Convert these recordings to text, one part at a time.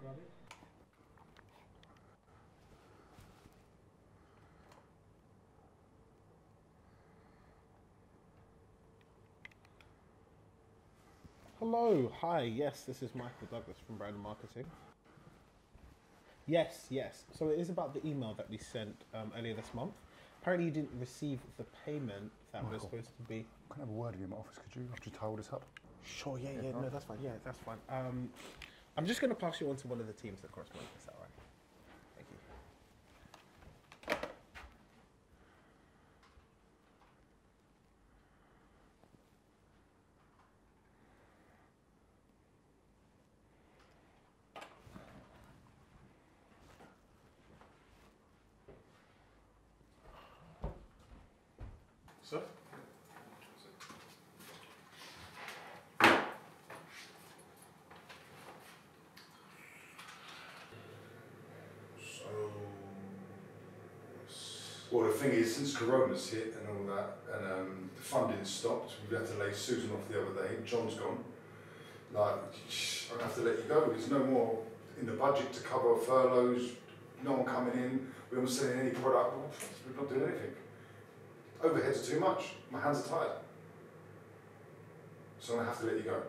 grab it. Hello, hi, yes, this is Michael Douglas from Brand Marketing. Yes, yes. So it is about the email that we sent um, earlier this month. Apparently, you didn't receive the payment that Michael, was supposed to be. I can have a word with you in my office, could you? Could you tie all this up. Sure. Yeah. Yeah. yeah no, that's fine. Yeah, that's fine. Um, I'm just going to pass you on to one of the teams that correspond. Is that all right? Thank you. Sir? Well, the thing is, since Corona's hit and all that, and um, the funding stopped, we had to lay Susan off the other day. John's gone. Like, I have to let you go. There's no more in the budget to cover furloughs. No one coming in. We haven't selling any product. We're not doing anything. Overheads too much. My hands are tied. So I'm gonna have to let you go.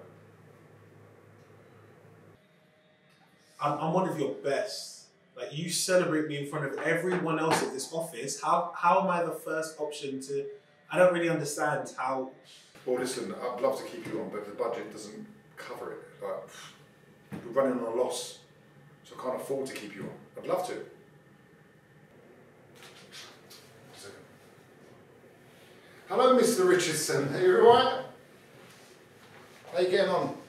I'm one of your best. Like you celebrate me in front of everyone else at this office. How how am I the first option to? I don't really understand how. Well, listen, I'd love to keep you on, but the budget doesn't cover it. Like, we're running on a loss, so I can't afford to keep you on. I'd love to. Hello, Mr. Richardson. Are you alright? How you getting on?